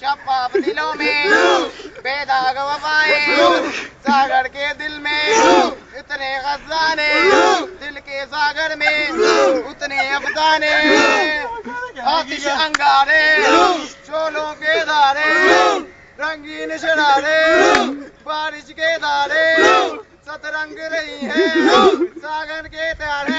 जी दिलों में बेदाग सागर के दिल में इतने खजाने दिल के सागर में उतने अफसाने आतिश अंगारे चोलों के धारे रंगीन शरारे बारिश के धारे सतरंग रही है। सागर के तारे